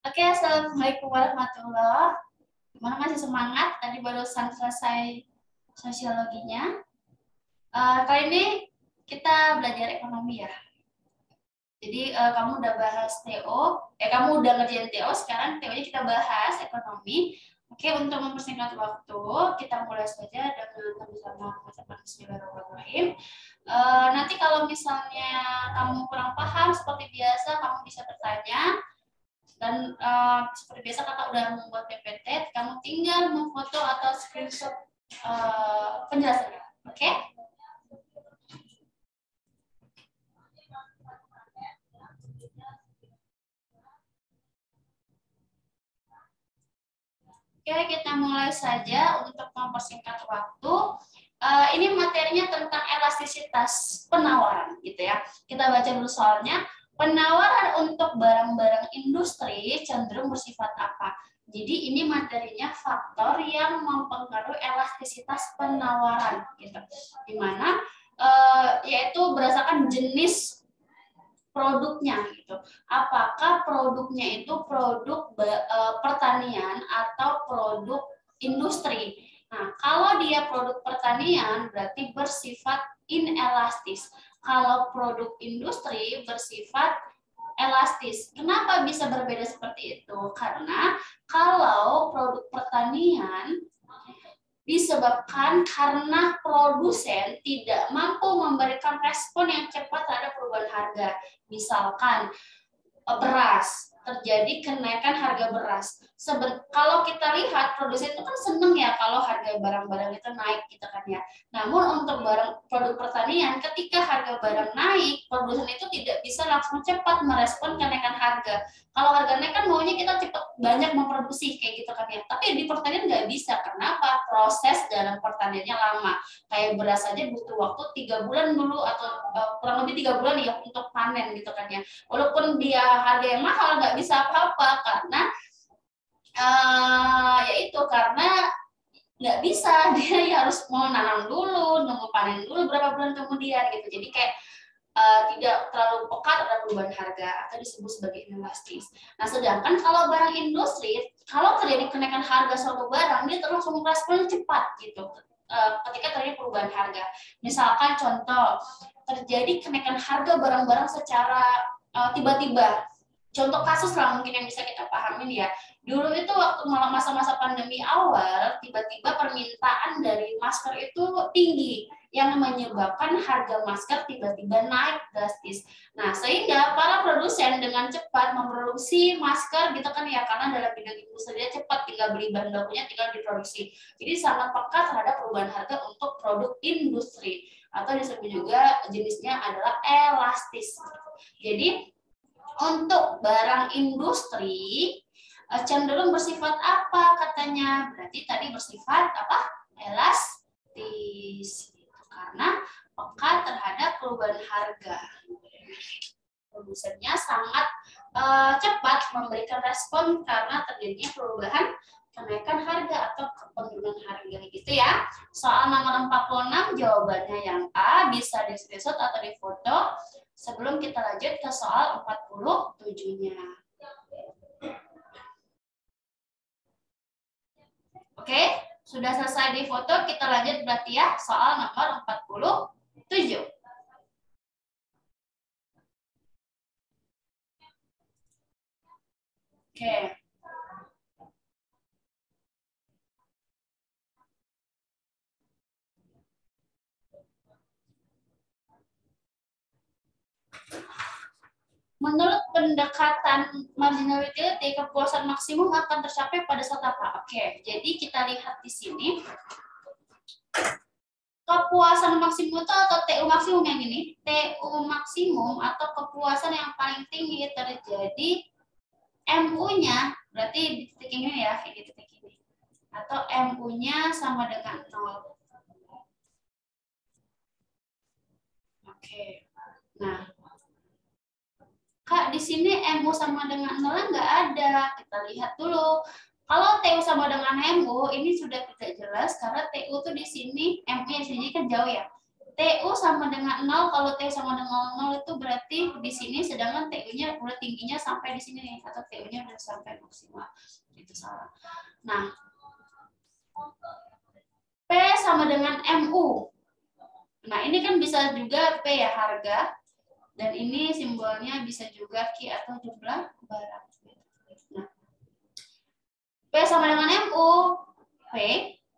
Oke, Assalamualaikum warahmatullahi Gimana masih semangat? Tadi barusan selesai sosiologinya. Uh, kali ini kita belajar ekonomi ya. Jadi uh, kamu udah bahas TO, eh kamu udah ngerjain TO, sekarang TO-nya kita bahas ekonomi. Oke, untuk mempersingkat waktu, kita mulai saja dengan bersama mengucapkan Bismillahirrahmanirrahim. Uh, nanti kalau misalnya kamu kurang paham, seperti biasa, kamu bisa bertanya dan uh, seperti biasa kakak udah membuat PPT, kamu tinggal memfoto atau screenshot uh, penjelasannya. Oke? Okay? Oke, kita mulai saja untuk mempersingkat waktu. Uh, ini materinya tentang elastisitas penawaran, gitu ya. Kita baca dulu soalnya. Penawaran untuk barang-barang industri cenderung bersifat apa? Jadi ini materinya faktor yang mempengaruhi elastisitas penawaran gitu. Di mana uh, yaitu berdasarkan jenis produknya gitu. Apakah produknya itu produk uh, pertanian atau produk industri? Nah, kalau dia produk pertanian berarti bersifat inelastis kalau produk industri bersifat elastis. Kenapa bisa berbeda seperti itu? Karena kalau produk pertanian disebabkan karena produsen tidak mampu memberikan respon yang cepat terhadap perubahan harga. Misalkan beras, terjadi kenaikan harga beras. Seben kalau kita lihat produsen itu kan seneng ya kalau harga barang-barang itu naik gitu kan ya. Namun untuk barang produk pertanian ketika harga barang naik, produsen itu tidak bisa langsung cepat merespon kenaikan harga. Kalau harga naik kan maunya kita cepat banyak memproduksi kayak gitu kan ya. Tapi di pertanian nggak bisa. Kenapa? Proses dalam pertaniannya lama. Kayak beras aja butuh waktu tiga bulan dulu atau uh, kurang lebih tiga bulan ya untuk panen gitu kan ya. Walaupun dia harga yang mahal nggak bisa apa-apa karena uh, ya itu karena nggak bisa dia ya harus mau nanam dulu nunggu panen dulu berapa bulan kemudian gitu jadi kayak uh, tidak terlalu pekat terhadap perubahan harga atau disebut sebagai inelastis. Nah, sedangkan kalau barang industri, kalau terjadi kenaikan harga suatu barang, dia terus langsung respon cepat gitu uh, ketika terjadi perubahan harga. Misalkan contoh, terjadi kenaikan harga barang-barang secara tiba-tiba contoh kasus lah mungkin yang bisa kita pahamin ya. Dulu itu waktu masa-masa pandemi awal, tiba-tiba permintaan dari masker itu tinggi yang menyebabkan harga masker tiba-tiba naik drastis. Nah, sehingga para produsen dengan cepat memproduksi masker gitu kan ya karena dalam bidang industri dia cepat tinggal beli bahan bakunya tinggal diproduksi. Jadi sangat peka terhadap perubahan harga untuk produk industri atau disebut juga jenisnya adalah elastis. Jadi untuk barang industri cenderung bersifat apa katanya? Berarti tadi bersifat apa? Elastis. Karena peka terhadap perubahan harga. Produsennya sangat uh, cepat memberikan respon karena terjadinya perubahan kenaikan harga atau penurunan harga gitu ya. Soal nomor 46 jawabannya yang A bisa di screenshot atau di foto sebelum kita lanjut ke soal 47-nya. Oke, sudah selesai di foto, kita lanjut berarti ya soal nomor 47. Oke. Menurut pendekatan marginal utility, kepuasan maksimum akan tercapai pada saat apa? Oke, jadi kita lihat di sini. Kepuasan maksimum itu atau TU maksimum yang ini, TU maksimum atau kepuasan yang paling tinggi terjadi MU-nya, berarti di titik ini ya, di titik ini. Atau MU-nya sama dengan 0. Oke. Nah, Kak, di sini MU sama dengan nol nggak ada. Kita lihat dulu. Kalau TU sama dengan MU, ini sudah tidak jelas karena TU tuh di sini, MU di sini kan jauh ya. TU sama dengan 0, kalau T sama dengan 0 itu berarti di sini sedangkan TU-nya udah tingginya sampai di sini nih, atau TU-nya udah sampai maksimal. Itu salah. Nah, P sama dengan MU. Nah, ini kan bisa juga P ya harga, dan ini simbolnya bisa juga Q atau jumlah barang. Nah, P sama dengan MU, P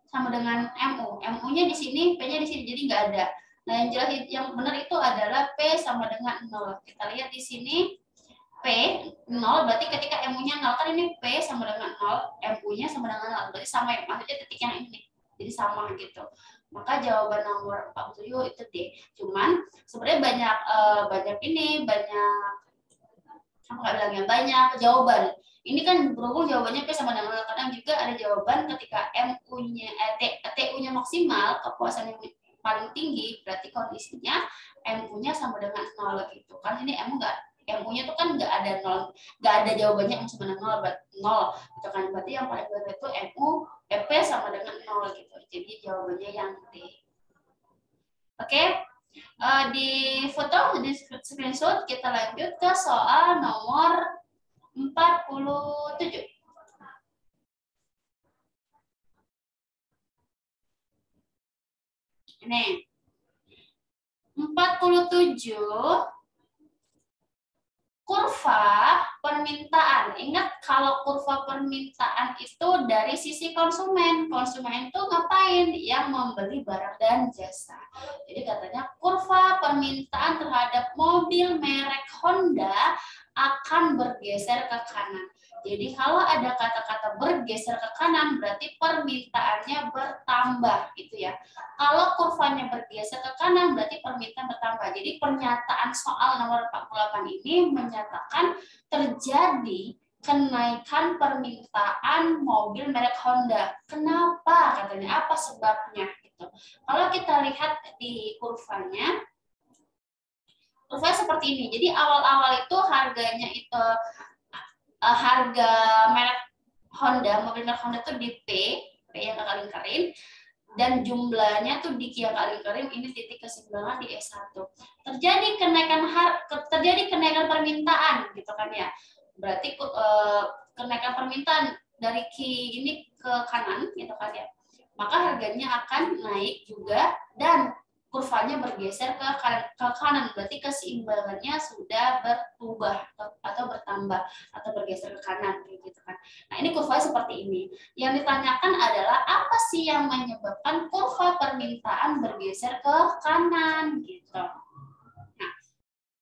sama dengan MU. MU-nya di sini, P-nya di sini, jadi nggak ada. Nah, yang jelas yang benar itu adalah P sama dengan 0. Kita lihat di sini P 0 berarti ketika MU-nya 0 kan ini P sama dengan 0, MU-nya sama dengan 0. Berarti sama ya, maksudnya titik yang ini. Jadi sama gitu. Maka jawaban nomor 47 itu D. Cuman sebenarnya banyak uh, banyak ini, banyak apa nggak bilangnya banyak jawaban. Ini kan berhubung jawabannya P sama dengan 0. Kadang juga ada jawaban ketika MU-nya eh, TU-nya maksimal, kepuasan yang paling tinggi berarti kondisinya MU-nya sama dengan nol gitu kan ini MU nggak MU-nya tuh kan nggak ada nol nggak ada jawabannya yang dengan nol nol gitu kan. Berarti yang paling benar itu MU EP sama dengan nol gitu. Jadi jawabannya yang D oke? Okay? uh, eh, di foto di screenshot kita lanjut ke soal nomor 47 Ini 47 kurva permintaan. Ingat kalau kurva permintaan itu dari sisi konsumen. Konsumen itu ngapain? Yang membeli barang dan jasa. Jadi katanya kurva permintaan terhadap mobil merek Honda akan bergeser ke kanan. Jadi kalau ada kata-kata bergeser ke kanan berarti permintaannya bertambah gitu ya. Kalau kurvanya bergeser ke kanan berarti permintaan bertambah. Jadi pernyataan soal nomor 48 ini menyatakan terjadi kenaikan permintaan mobil merek Honda. Kenapa katanya? Apa sebabnya gitu. Kalau kita lihat di kurvanya kurvanya seperti ini. Jadi awal-awal itu harganya itu uh, harga merek Honda, mobil merek Honda tuh di P, P yang kakak lingkarin, dan jumlahnya tuh di yang kali lingkarin ini titik keseimbangan di S1. Terjadi kenaikan har terjadi kenaikan permintaan gitu kan ya. Berarti uh, kenaikan permintaan dari Q ini ke kanan gitu kan ya. Maka harganya akan naik juga dan kurvanya bergeser ke kanan, ke kanan berarti keseimbangannya sudah berubah atau bertambah atau bergeser ke kanan gitu kan. Nah, ini kurvanya seperti ini. Yang ditanyakan adalah apa sih yang menyebabkan kurva permintaan bergeser ke kanan gitu. Nah,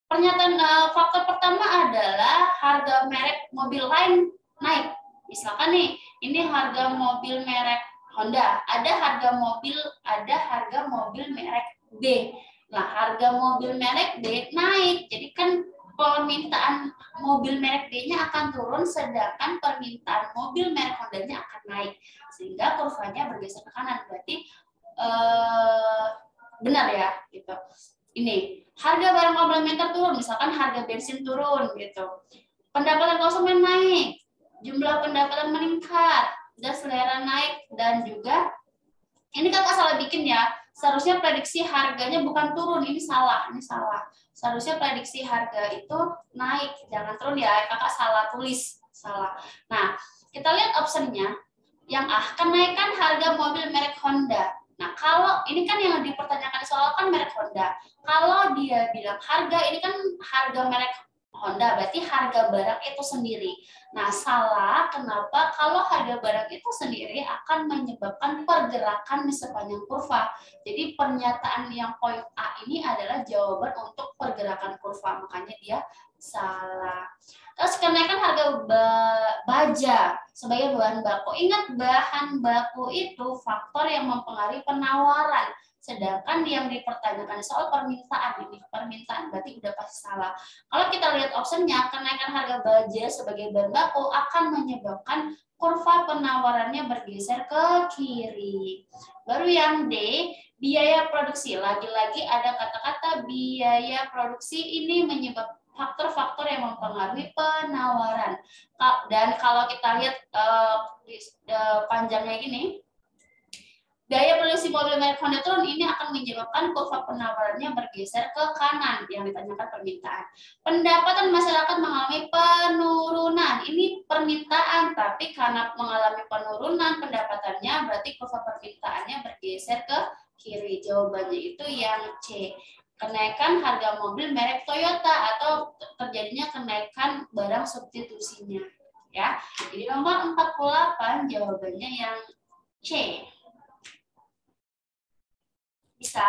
pernyataan uh, faktor pertama adalah harga merek mobil lain naik. Misalkan nih, ini harga mobil merek Honda, ada harga mobil, ada harga mobil merek B. Nah, harga mobil merek B naik. Jadi kan permintaan mobil merek B-nya akan turun sedangkan permintaan mobil merek Honda-nya akan naik. Sehingga kurvanya bergeser ke kanan. Berarti eh, benar ya gitu. Ini harga barang komplementer turun, misalkan harga bensin turun gitu. Pendapatan konsumen naik, jumlah pendapatan meningkat, dan selera naik dan juga ini kakak salah bikin ya seharusnya prediksi harganya bukan turun ini salah ini salah. Seharusnya prediksi harga itu naik jangan turun. Ya kakak salah tulis salah. Nah kita lihat optionnya. Yang A kenaikan harga mobil merek Honda. Nah kalau ini kan yang dipertanyakan soal kan merek Honda. Kalau dia bilang harga ini kan harga merek Honda berarti harga barang itu sendiri Nah, salah kenapa kalau harga barang itu sendiri akan menyebabkan pergerakan di sepanjang kurva. Jadi pernyataan yang poin A ini adalah jawaban untuk pergerakan kurva, makanya dia salah. Terus kenaikan harga baja sebagai bahan baku. Ingat bahan baku itu faktor yang mempengaruhi penawaran. Sedangkan yang dipertanyakan soal permintaan ini, permintaan berarti udah pasti salah. Kalau kita lihat optionnya, kenaikan harga baja sebagai bahan baku akan menyebabkan kurva penawarannya bergeser ke kiri. Baru yang D, biaya produksi. Lagi-lagi ada kata-kata biaya produksi ini menyebab faktor-faktor yang mempengaruhi penawaran. Dan kalau kita lihat uh, di, uh, panjangnya ini, Daya produksi mobil merek Honda turun ini akan menyebabkan kurva penawarannya bergeser ke kanan yang ditanyakan permintaan. Pendapatan masyarakat mengalami penurunan. Ini permintaan, tapi karena mengalami penurunan pendapatannya berarti kurva permintaannya bergeser ke kiri. Jawabannya itu yang C. Kenaikan harga mobil merek Toyota atau terjadinya kenaikan barang substitusinya. Ya. Jadi nomor 48 jawabannya yang C. Bisa?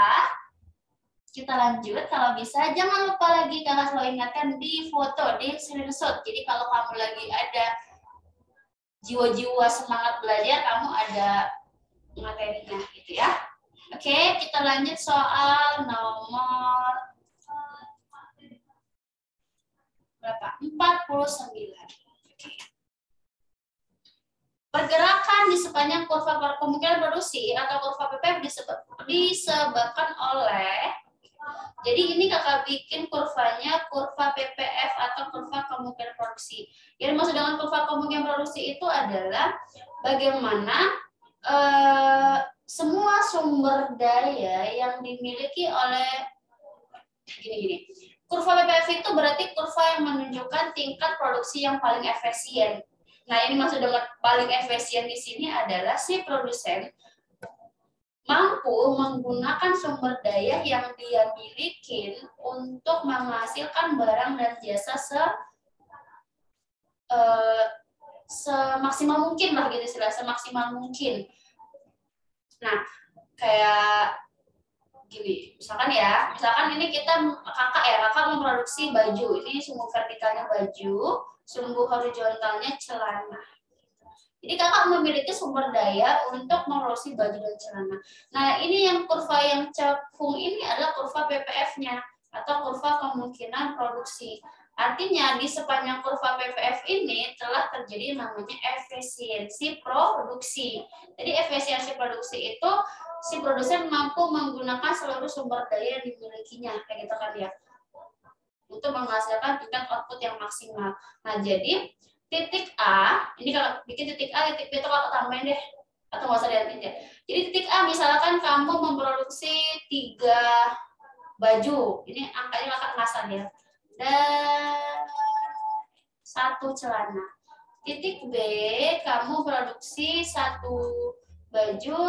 Kita lanjut. Kalau bisa, jangan lupa lagi kakak selalu ingatkan di foto, di screenshot. Jadi kalau kamu lagi ada jiwa-jiwa semangat belajar, kamu ada materinya gitu ya. Oke, kita lanjut soal nomor berapa? 49. Pergerakan di sepanjang kurva kemungkinan produksi atau kurva PPF disebabkan oleh jadi ini kakak bikin kurvanya kurva PPF atau kurva kemungkinan produksi. Yang maksud dengan kurva kemungkinan produksi itu adalah bagaimana eh, semua sumber daya yang dimiliki oleh gini-gini. Kurva PPF itu berarti kurva yang menunjukkan tingkat produksi yang paling efisien. Nah, ini maksud dengan paling efisien di sini adalah si produsen mampu menggunakan sumber daya yang dia miliki untuk menghasilkan barang dan jasa se uh, semaksimal mungkin lah gitu istilah semaksimal mungkin. Nah, kayak gini, misalkan ya, misalkan ini kita kakak ya, kakak memproduksi baju, ini sumbu vertikalnya baju, sumbu horizontalnya celana. Jadi kakak memiliki sumber daya untuk memproduksi baju dan celana. Nah ini yang kurva yang cekung ini adalah kurva PPF-nya atau kurva kemungkinan produksi. Artinya di sepanjang kurva PPF ini telah terjadi namanya efisiensi produksi. Jadi efisiensi produksi itu si produsen mampu menggunakan seluruh sumber daya yang dimilikinya, kayak gitu kan ya untuk menghasilkan tingkat output yang maksimal. Nah, jadi titik A, ini kalau bikin titik A, titik B itu kalau tambahin deh, atau nggak usah lihat ya. Jadi titik A, misalkan kamu memproduksi tiga baju, ini angkanya akan ngasal ya, dan satu celana. Titik B, kamu produksi satu baju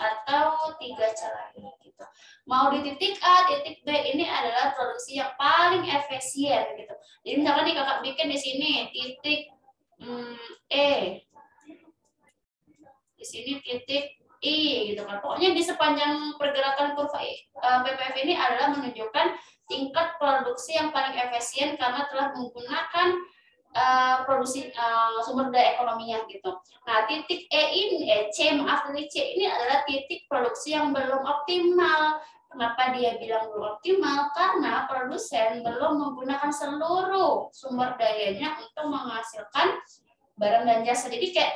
atau tiga celana gitu. Mau di titik A, titik B ini adalah produksi yang paling efisien gitu. Jadi misalkan nih kakak bikin di sini titik hmm, E, di sini titik I gitu kan. Pokoknya di sepanjang pergerakan kurva uh, PPF ini adalah menunjukkan tingkat produksi yang paling efisien karena telah menggunakan uh, produksi uh, sumber daya ekonominya gitu. Nah, titik E ini, eh, C maaf titik C ini adalah titik produksi yang belum optimal. Kenapa dia bilang belum optimal? Karena produsen belum menggunakan seluruh sumber dayanya untuk menghasilkan barang dan jasa. Jadi kayak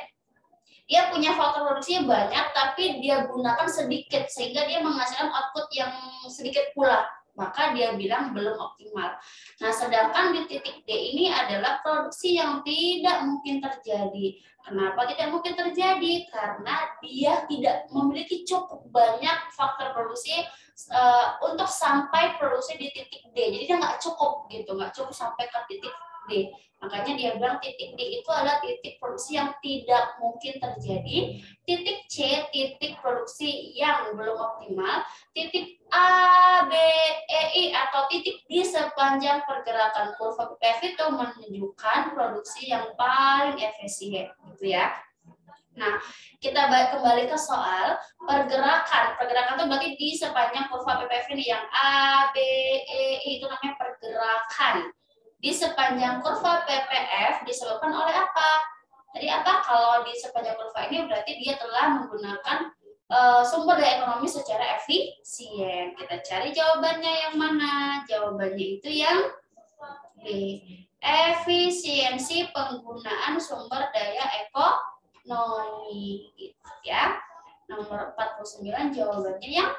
dia punya faktor produksinya banyak, tapi dia gunakan sedikit sehingga dia menghasilkan output yang sedikit pula maka dia bilang belum optimal. Nah, sedangkan di titik D ini adalah produksi yang tidak mungkin terjadi. Kenapa tidak mungkin terjadi? Karena dia tidak memiliki cukup banyak faktor produksi uh, untuk sampai produksi di titik D. Jadi dia nggak cukup gitu, nggak cukup sampai ke titik D. Makanya dia bilang titik D itu adalah titik produksi yang tidak mungkin terjadi. Titik C, titik produksi yang belum optimal. Titik A, B, E, I, atau titik di sepanjang pergerakan kurva PPF itu menunjukkan produksi yang paling efisien. Gitu ya. Nah, kita kembali ke soal pergerakan. Pergerakan itu berarti di sepanjang kurva PPF ini yang A, B, E, I itu namanya pergerakan di sepanjang kurva PPF disebabkan oleh apa? Jadi apa? Kalau di sepanjang kurva ini berarti dia telah menggunakan uh, sumber daya ekonomi secara efisien. Kita cari jawabannya yang mana? Jawabannya itu yang B. Efisiensi penggunaan sumber daya ekonomi. Gitu ya. Nomor 49 jawabannya yang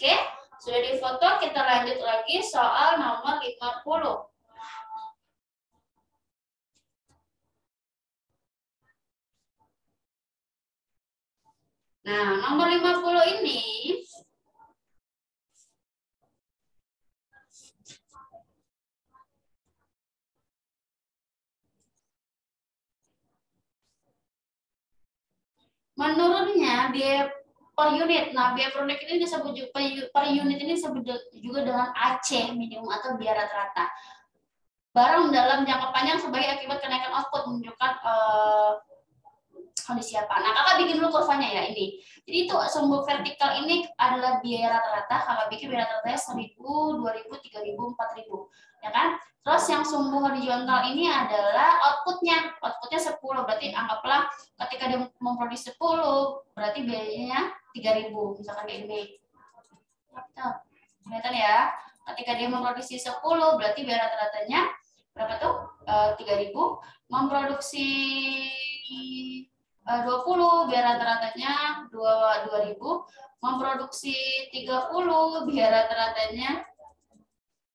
Oke, sudah difoto, kita lanjut lagi soal nomor 50. Nah, nomor 50 ini menurunnya biaya per unit. Nah, biaya unit ini disebut per unit ini disebut juga dengan AC minimum atau biaya rata-rata. Barang dalam jangka panjang sebagai akibat kenaikan output menunjukkan uh, kondisi apa. Nah, kakak bikin dulu kurvanya ya ini. Jadi itu sumbu vertikal ini adalah biaya rata-rata. Kakak bikin biaya rata-ratanya 1000, 2000, 3000, 4000. Ya kan? Terus yang sumbu horizontal ini adalah outputnya. Outputnya 10. Berarti anggaplah ketika dia memproduksi 10, berarti biayanya 3000. Misalkan kayak ini. Kelihatan ya? Ketika dia memproduksi 10, berarti biaya rata-ratanya berapa tuh? E, eh, 3000. Memproduksi 20 eh, biar rata-ratanya 2000 memproduksi 30 biar rata-ratanya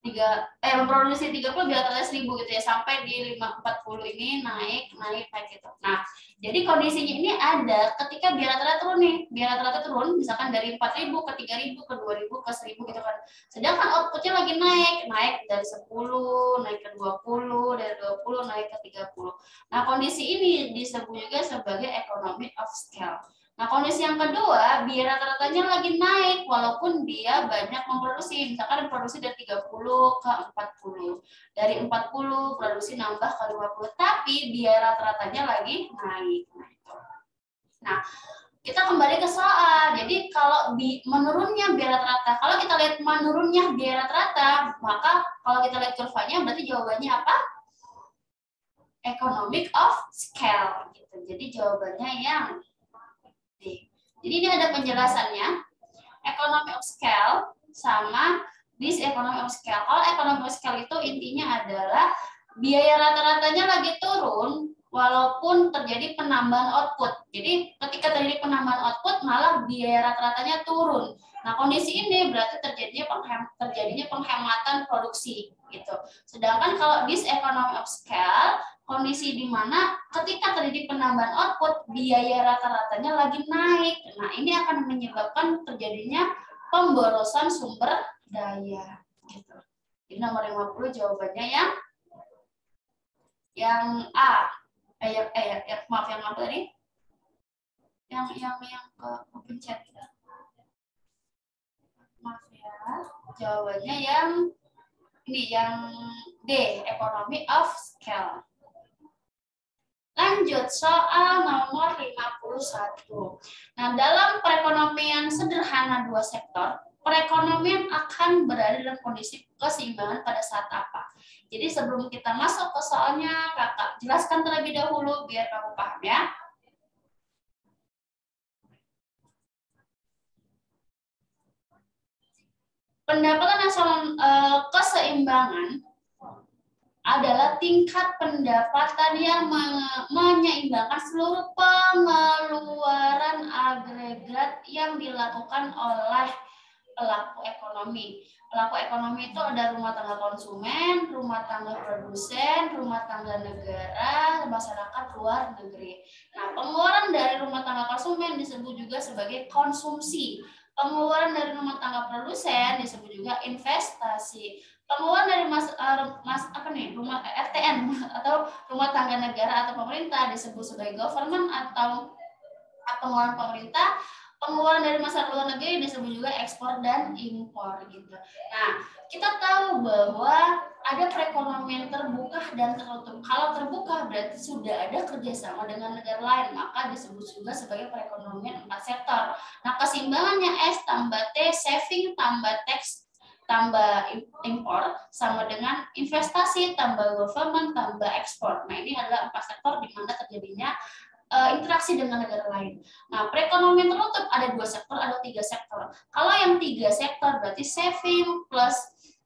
tiga eh memproduksi 30 biar rata seribu gitu ya sampai di 540 ini naik naik naik gitu. Nah, jadi kondisinya ini ada ketika biar rata-rata turun nih, biar rata-rata turun misalkan dari 4000 ke 3000 ke 2000 ke 1000 gitu kan. Sedangkan outputnya lagi naik, naik dari 10, naik ke 20, dari 20 naik ke 30. Nah, kondisi ini disebut juga sebagai economy of scale. Nah, kondisi yang kedua, biaya rata-ratanya lagi naik walaupun dia banyak memproduksi. Misalkan produksi dari 30 ke 40. Dari 40 produksi nambah ke 50, tapi biaya rata-ratanya lagi naik. Nah, kita kembali ke soal. Jadi kalau di, menurunnya biaya rata-rata, kalau kita lihat menurunnya biaya rata-rata, maka kalau kita lihat kurvanya berarti jawabannya apa? Economic of scale gitu. Jadi jawabannya yang jadi ini ada penjelasannya. Economy of scale sama this economy of scale. Kalau economy of scale itu intinya adalah biaya rata-ratanya lagi turun walaupun terjadi penambahan output. Jadi ketika terjadi penambahan output malah biaya rata-ratanya turun. Nah, kondisi ini berarti terjadinya penghem terjadinya penghematan produksi gitu. Sedangkan kalau this economy of scale kondisi di mana ketika terjadi penambahan output, biaya rata-ratanya lagi naik. Nah, ini akan menyebabkan terjadinya pemborosan sumber daya. Gitu. Jadi nomor 50 jawabannya yang yang A. Eh, yang, eh, ya, ya, maaf yang apa tadi? Yang yang yang ke pencet. Maaf ya. Jawabannya yang ini yang D, economy of scale. Lanjut, soal nomor 51. Nah, dalam perekonomian sederhana dua sektor, perekonomian akan berada dalam kondisi keseimbangan pada saat apa? Jadi sebelum kita masuk ke soalnya, kakak jelaskan terlebih dahulu biar kamu paham ya. Pendapatan nasional eh, keseimbangan adalah tingkat pendapatan yang menyeimbangkan seluruh pengeluaran agregat yang dilakukan oleh pelaku ekonomi. Pelaku ekonomi itu ada rumah tangga konsumen, rumah tangga produsen, rumah tangga negara, masyarakat luar negeri. Nah, pengeluaran dari rumah tangga konsumen disebut juga sebagai konsumsi. Pengeluaran dari rumah tangga produsen disebut juga investasi pengeluaran dari mas, uh, mas apa nih rumah eh, RTN atau rumah tangga negara atau pemerintah disebut sebagai government atau pengeluaran pemerintah pengeluaran dari masyarakat luar negeri disebut juga ekspor dan impor gitu. Nah, kita tahu bahwa ada perekonomian terbuka dan tertutup. Kalau terbuka berarti sudah ada kerjasama dengan negara lain, maka disebut juga sebagai perekonomian empat sektor. Nah, keseimbangannya S tambah T, saving tambah tax tambah impor sama dengan investasi tambah government tambah ekspor. Nah ini adalah empat sektor di mana terjadinya uh, interaksi dengan negara lain. Nah perekonomian tertutup ada dua sektor, ada tiga sektor. Kalau yang tiga sektor berarti saving plus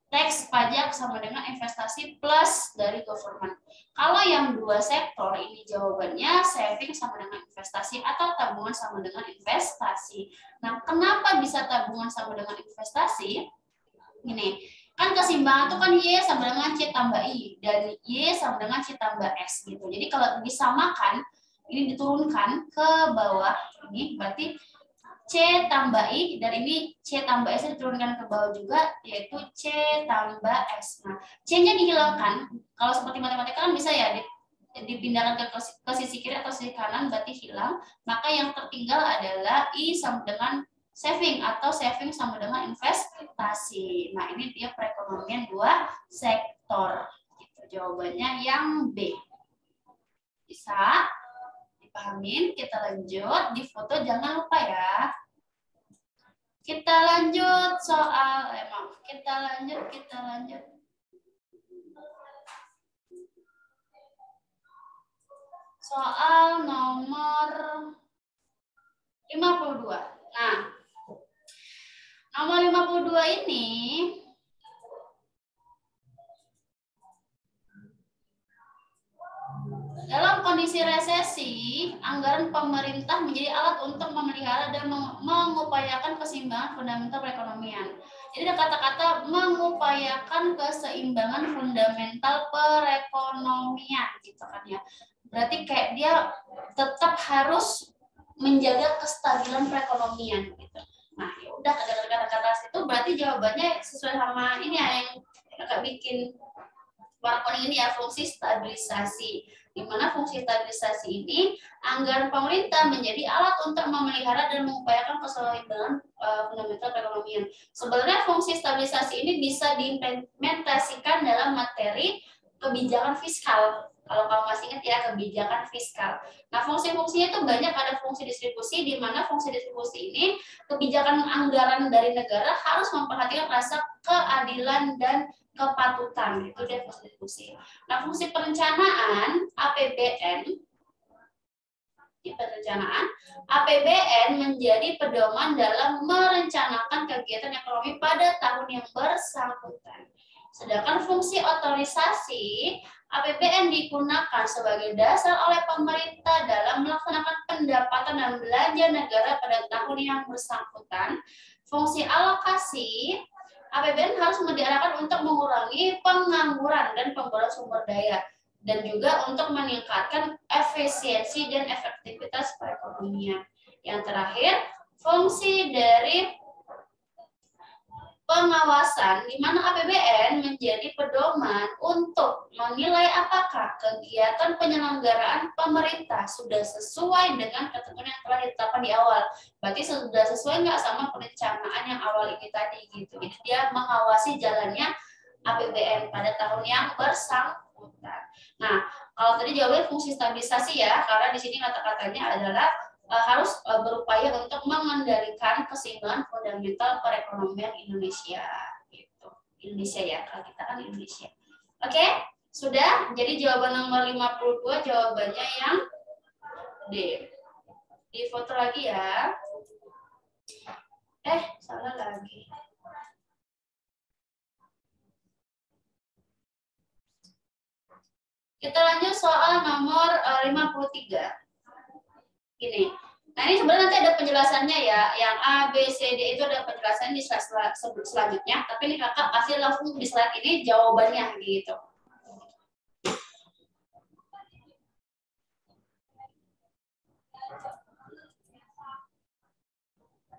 tax pajak sama dengan investasi plus dari government. Kalau yang dua sektor ini jawabannya saving sama dengan investasi atau tabungan sama dengan investasi. Nah, kenapa bisa tabungan sama dengan investasi? Gini, kan keseimbangan itu kan Y sama dengan C tambah I dan Y sama dengan C tambah S gitu. Jadi kalau disamakan, ini diturunkan ke bawah ini berarti C tambah I, dan ini C tambah S diturunkan ke bawah juga, yaitu C tambah S. Nah, C-nya dihilangkan. Kalau seperti matematika kan bisa ya dipindahkan ke, ke sisi kiri atau sisi kanan, berarti hilang. Maka yang tertinggal adalah I sama dengan saving atau saving sama dengan investasi. Nah, ini dia perekonomian dua sektor. Gitu, jawabannya yang B. Bisa? Dipahamin? Kita lanjut. Di foto jangan lupa ya. Kita lanjut soal, eh. Kita lanjut, kita lanjut. Soal nomor 52. Nah, nomor 52 ini Dalam kondisi resesi, anggaran pemerintah menjadi alat untuk memelihara dan mengupayakan keseimbangan fundamental perekonomian. Jadi ada kata-kata mengupayakan keseimbangan fundamental perekonomian gitu kan ya. Berarti kayak dia tetap harus menjaga kestabilan perekonomian gitu. Nah, ya udah kata-kata itu berarti jawabannya sesuai sama ini ya yang kakak bikin warna ini ya fungsi stabilisasi di mana fungsi stabilisasi ini anggaran pemerintah menjadi alat untuk memelihara dan mengupayakan keseimbangan uh, fundamental perekonomian. Sebenarnya fungsi stabilisasi ini bisa diimplementasikan dalam materi kebijakan fiskal. Kalau kamu masih ingat ya kebijakan fiskal. Nah fungsi-fungsinya itu banyak ada fungsi distribusi di mana fungsi distribusi ini kebijakan anggaran dari negara harus memperhatikan rasa keadilan dan kepatutan itu dia fungsi diskusi. Nah fungsi perencanaan APBN di perencanaan APBN menjadi pedoman dalam merencanakan kegiatan ekonomi pada tahun yang bersangkutan. Sedangkan fungsi otorisasi APBN digunakan sebagai dasar oleh pemerintah dalam melaksanakan pendapatan dan belanja negara pada tahun yang bersangkutan. Fungsi alokasi APBN harus diarahkan untuk mengurangi pengangguran dan pemboros sumber daya dan juga untuk meningkatkan efisiensi dan efektivitas perekonomian. Yang terakhir, fungsi dari pengawasan di mana APBN menjadi pedoman untuk menilai apakah kegiatan penyelenggaraan pemerintah sudah sesuai dengan ketentuan yang telah ditetapkan di awal. Berarti sudah sesuai nggak sama perencanaan yang awal ini tadi gitu. Jadi dia mengawasi jalannya APBN pada tahun yang bersangkutan. Nah, kalau tadi jawabannya fungsi stabilisasi ya, karena di sini kata-katanya adalah uh, harus uh, berupaya untuk mengendalikan keseimbangan fundamental perekonomian Indonesia gitu. Indonesia ya, kalau kita kan Indonesia. Oke, okay? sudah. Jadi jawaban nomor 52 jawabannya yang D. Di foto lagi ya. Eh, salah lagi. Kita lanjut soal nomor uh, 53 gini. Nah ini sebenarnya nanti ada penjelasannya ya, yang A, B, C, D itu ada penjelasannya di slide sel selanjutnya. Tapi ini kakak pasti langsung di slide ini jawabannya gitu.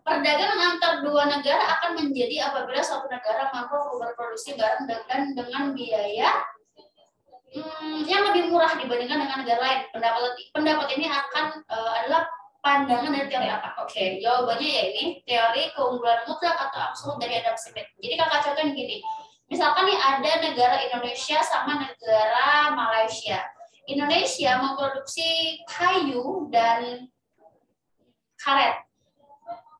Perdagangan antar dua negara akan menjadi apabila suatu negara mampu berproduksi barang dengan dengan biaya hmm, yang lebih murah dibandingkan dengan negara lain. Pendapat pendapat ini akan uh, adalah pandangan dari teori apa? Oke, okay, jawabannya ya ini teori keunggulan mutlak atau absolut dari Adam Smith. Jadi kakak contohin gini, misalkan nih ada negara Indonesia sama negara Malaysia. Indonesia memproduksi kayu dan karet.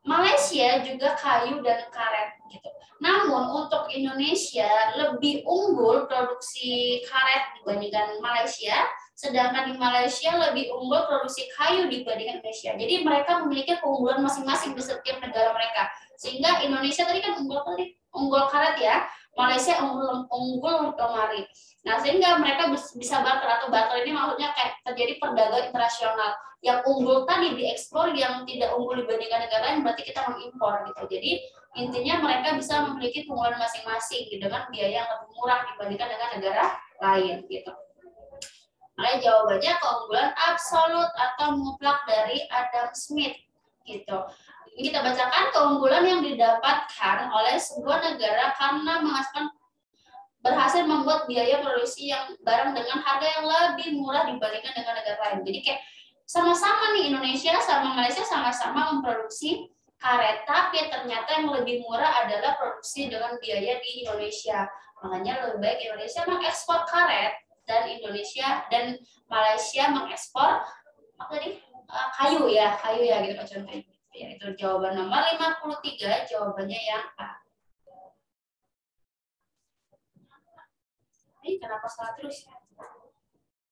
Malaysia juga kayu dan karet gitu. Namun untuk Indonesia lebih unggul produksi karet dibandingkan Malaysia, sedangkan di Malaysia lebih unggul produksi kayu dibandingkan Indonesia. Jadi mereka memiliki keunggulan masing-masing di setiap negara mereka. Sehingga Indonesia tadi kan unggul unggul karet ya, Malaysia unggul unggul lemari. Nah, sehingga mereka bisa barter atau barter ini maksudnya kayak terjadi perdagangan internasional. Yang unggul tadi diekspor, yang tidak unggul dibandingkan negara lain berarti kita mengimpor gitu. Jadi intinya mereka bisa memiliki keunggulan masing-masing gitu, dengan biaya yang lebih murah dibandingkan dengan negara lain gitu. Makanya jawabannya keunggulan absolut atau mutlak dari Adam Smith gitu. Kita bacakan keunggulan yang didapatkan oleh sebuah negara karena menghasilkan berhasil membuat biaya produksi yang barang dengan harga yang lebih murah dibandingkan dengan negara lain. Jadi kayak sama-sama nih Indonesia sama Malaysia sama-sama memproduksi karet, tapi ternyata yang lebih murah adalah produksi dengan biaya di Indonesia. Makanya lebih baik Indonesia mengekspor karet dan Indonesia dan Malaysia mengekspor apa tadi uh, kayu ya, kayu ya gitu contohnya. Ya, itu jawaban nomor 53, jawabannya yang A. Ini kenapa salah terus?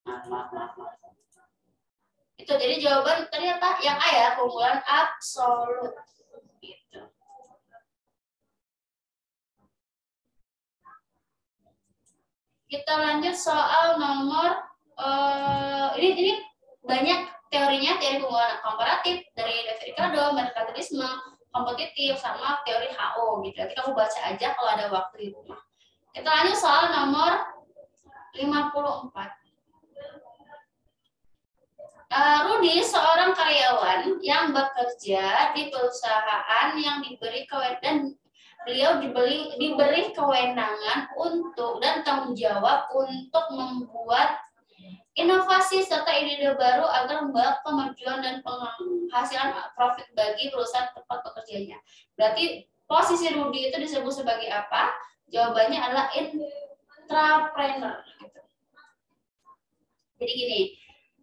Maaf, maaf, maaf, maaf. Itu jadi jawaban ternyata yang A ya, keunggulan absolut. Gitu. Kita lanjut soal nomor uh, ini ini banyak teorinya teori keunggulan komparatif dari David Ricardo, merkantilisme, kompetitif sama teori HO gitu. Kita mau baca aja kalau ada waktu di rumah. Kita lanjut soal nomor 54. Uh, Rudi seorang karyawan yang bekerja di perusahaan yang diberi kewenangan beliau diberi diberi kewenangan untuk dan tanggung jawab untuk membuat inovasi serta ide-ide baru agar membawa kemajuan dan penghasilan profit bagi perusahaan tempat bekerjanya. Berarti posisi Rudi itu disebut sebagai apa? Jawabannya adalah intrapreneur. Jadi gini,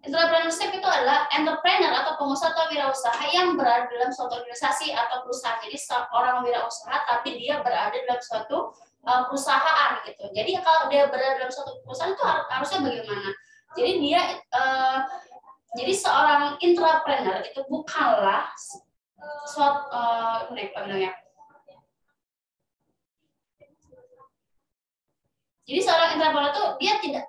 entrepreneurship itu adalah entrepreneur atau pengusaha atau wirausaha yang berada dalam suatu organisasi atau perusahaan. Jadi seorang wirausaha tapi dia berada dalam suatu uh, perusahaan gitu. Jadi kalau dia berada dalam suatu perusahaan itu harusnya bagaimana? Jadi dia uh, jadi seorang entrepreneur itu bukanlah suatu uh, apa namanya? Jadi seorang entrepreneur itu dia tidak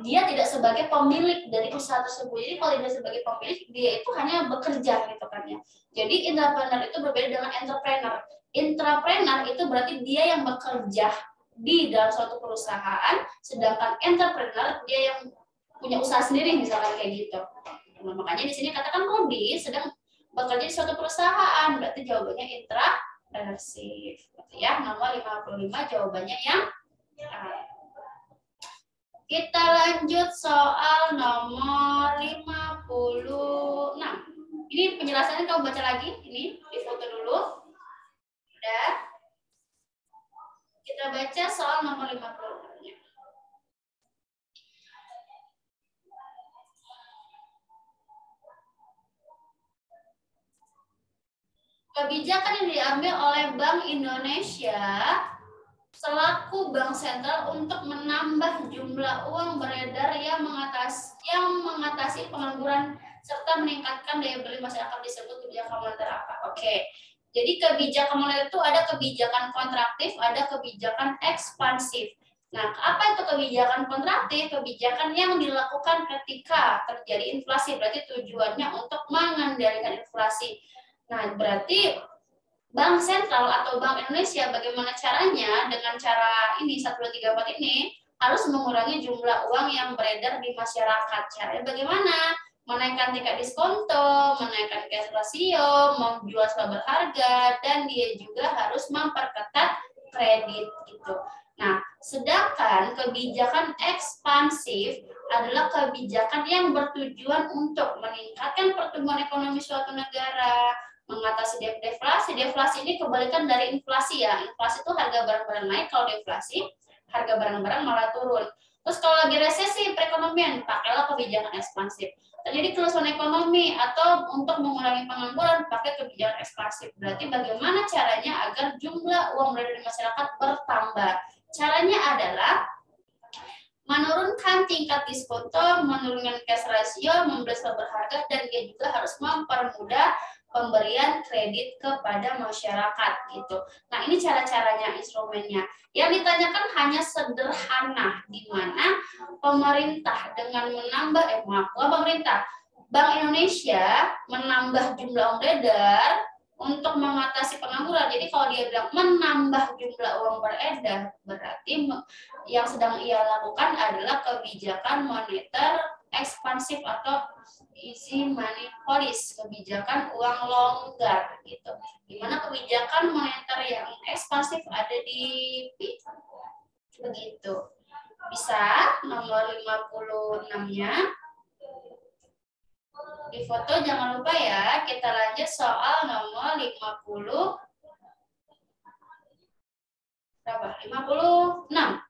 dia tidak sebagai pemilik dari usaha tersebut. Jadi kalau dia sebagai pemilik, dia itu hanya bekerja gitu kan ya. Jadi entrepreneur itu berbeda dengan entrepreneur. Entrepreneur itu berarti dia yang bekerja di dalam suatu perusahaan, sedangkan entrepreneur dia yang punya usaha sendiri misalkan kayak gitu. Nah, makanya di sini katakan Rudi sedang bekerja di suatu perusahaan, berarti jawabannya intrapreneurship. Ya, nomor 55 jawabannya yang A. Kita lanjut soal nomor 56. Ini penjelasannya kamu baca lagi. Ini di foto dulu. Udah. Kita baca soal nomor 56. Kebijakan yang diambil oleh Bank Indonesia selaku bank sentral untuk menambah jumlah uang beredar yang mengatasi yang mengatasi pengangguran serta meningkatkan daya beli masyarakat disebut kebijakan moneter apa? Oke. Jadi kebijakan moneter itu ada kebijakan kontraktif, ada kebijakan ekspansif. Nah, apa itu kebijakan kontraktif? Kebijakan yang dilakukan ketika terjadi inflasi, berarti tujuannya untuk mengendalikan inflasi. Nah, berarti Bank Sentral atau Bank Indonesia bagaimana caranya dengan cara ini 1 2 3 4 ini harus mengurangi jumlah uang yang beredar di masyarakat. Caranya bagaimana? Menaikkan tingkat diskonto, menaikkan cash rasio, menjual sebuah berharga dan dia juga harus memperketat kredit gitu. Nah, sedangkan kebijakan ekspansif adalah kebijakan yang bertujuan untuk meningkatkan pertumbuhan ekonomi suatu negara, mengatasi deflasi. Deflasi ini kebalikan dari inflasi ya. Inflasi itu harga barang-barang naik, kalau deflasi harga barang-barang malah turun. Terus kalau lagi resesi perekonomian, pakailah kebijakan ekspansif. Terjadi kerusuhan ekonomi atau untuk mengurangi pengangguran, pakai kebijakan ekspansif. Berarti bagaimana caranya agar jumlah uang berada di masyarakat bertambah? Caranya adalah menurunkan tingkat diskonto, menurunkan cash ratio, membeli berharga, dan dia juga harus mempermudah pemberian kredit kepada masyarakat gitu. Nah, ini cara-caranya, instrumennya. Yang ditanyakan hanya sederhana di mana pemerintah dengan menambah eh maaf, pemerintah Bank Indonesia menambah jumlah uang beredar untuk mengatasi pengangguran. Jadi kalau dia bilang menambah jumlah uang beredar, berarti yang sedang ia lakukan adalah kebijakan moneter ekspansif atau easy money policy, kebijakan uang longgar gitu. Di mana kebijakan moneter yang ekspansif ada di. Begitu. Bisa nomor 56-nya. Di foto jangan lupa ya, kita lanjut soal nomor 50 berapa? 56.